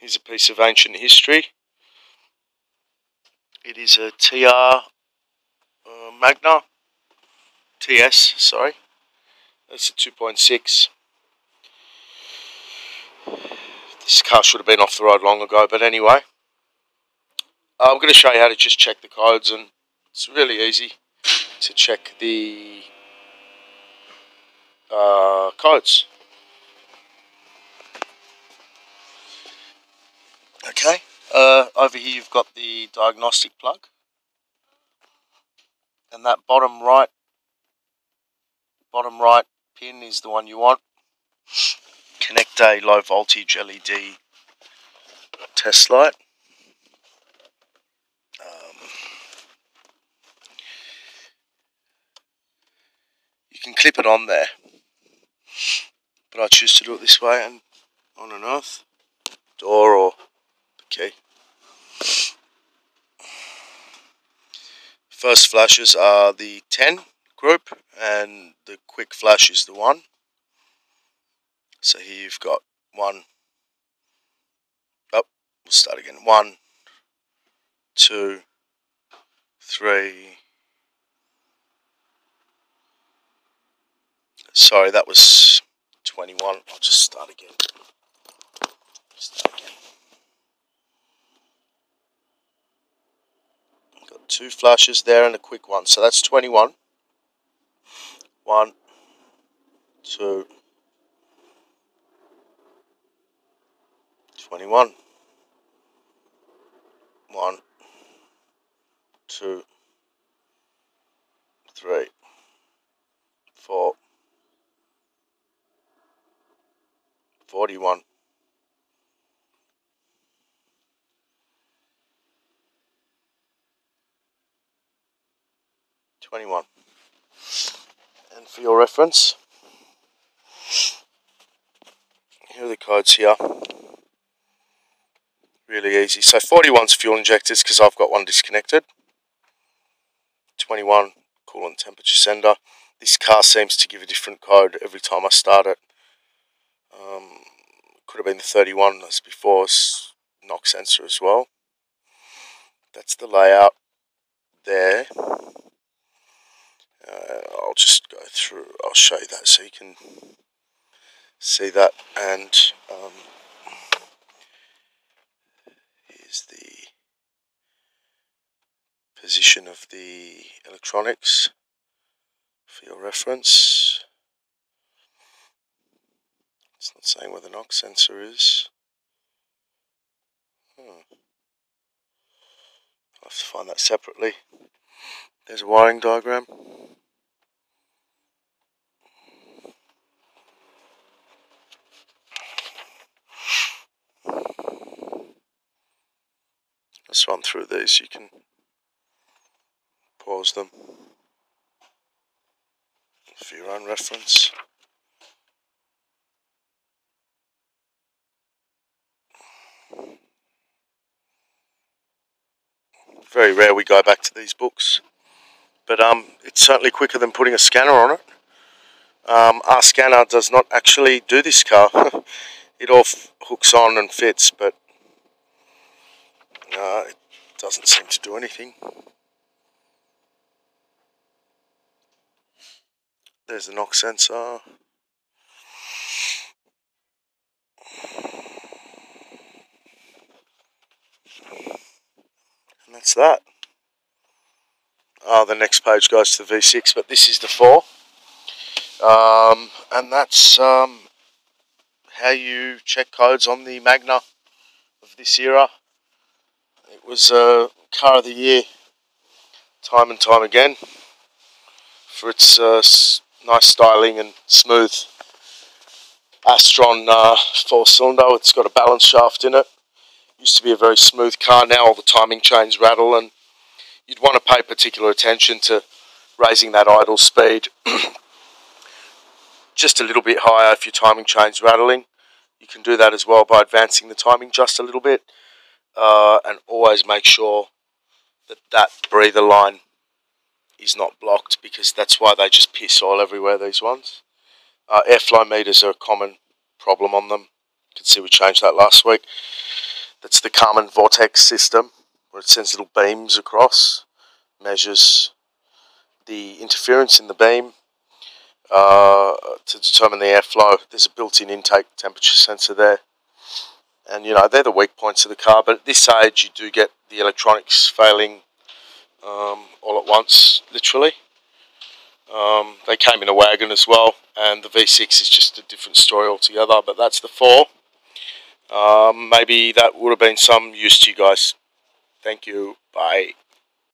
Here's a piece of ancient history. It is a TR uh, Magna. TS, sorry. That's a 2.6. This car should have been off the road long ago, but anyway. I'm going to show you how to just check the codes and it's really easy to check the uh, codes. Okay, uh, over here you've got the diagnostic plug and that bottom right bottom right pin is the one you want. Connect a low voltage LED test light. Um, you can clip it on there, but I choose to do it this way and on and off, door or key. First flashes are the 10 group and the quick flash is the 1. So here you've got 1, oh, we'll start again, 1, 2, 3, sorry that was 21, I'll just start again. Start again. Got two flashes there and a quick one, so that's 21. One, two, 21. One, two, three, four, 41. Twenty-one And for your reference. Here are the codes here. Really easy. So 41's fuel injectors because I've got one disconnected. 21 coolant temperature sender. This car seems to give a different code every time I start it. Um, could have been the 31 as before, knock sensor as well. That's the layout there. Uh, I'll just go through, I'll show you that so you can see that and um, here's the position of the electronics for your reference. It's not saying where the knock sensor is. Hmm. I'll have to find that separately. There's a wiring diagram. Run through these. You can pause them for your own reference. Very rare we go back to these books, but um, it's certainly quicker than putting a scanner on it. Um, our scanner does not actually do this car. it all hooks on and fits, but no, it doesn't seem to do anything. There's the knock sensor. And that's that. Oh, the next page goes to the V6, but this is the 4. Um, and that's um, how you check codes on the Magna of this era. Was a car of the year time and time again for its uh, nice styling and smooth Astron uh, four cylinder. It's got a balance shaft in it. Used to be a very smooth car. Now all the timing chains rattle and you'd want to pay particular attention to raising that idle speed just a little bit higher if your timing chain's rattling. You can do that as well by advancing the timing just a little bit uh, and always make sure that that breather line is not blocked because that's why they just piss oil everywhere these ones uh, airflow meters are a common problem on them you can see we changed that last week That's the Karman Vortex system, where it sends little beams across, measures the interference in the beam uh, to determine the airflow. There's a built-in intake temperature sensor there. And, you know, they're the weak points of the car, but at this age you do get the electronics failing um, all at once, literally. Um, they came in a wagon as well, and the V6 is just a different story altogether, but that's the 4. Um, maybe that would have been some use to you guys. Thank you. Bye.